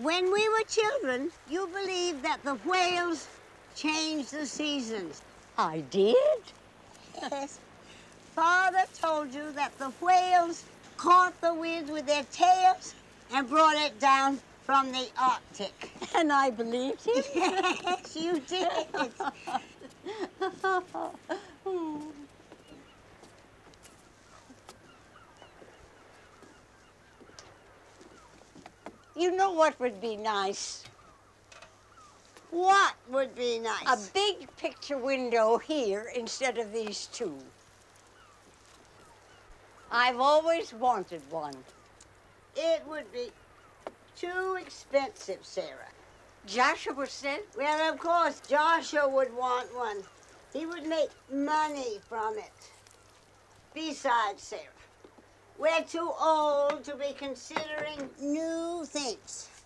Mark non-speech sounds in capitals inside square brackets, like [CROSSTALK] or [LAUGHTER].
When we were children, you believed that the whales changed the seasons. I did. Yes. Father told you that the whales caught the wind with their tails and brought it down from the Arctic. And I believed him. [LAUGHS] Yes, you did. [LAUGHS] You know what would be nice? What would be nice? A big picture window here instead of these two. I've always wanted one. It would be too expensive, Sarah. Joshua said, Well, of course, Joshua would want one. He would make money from it. Besides, Sarah, we're too old to be considering new things.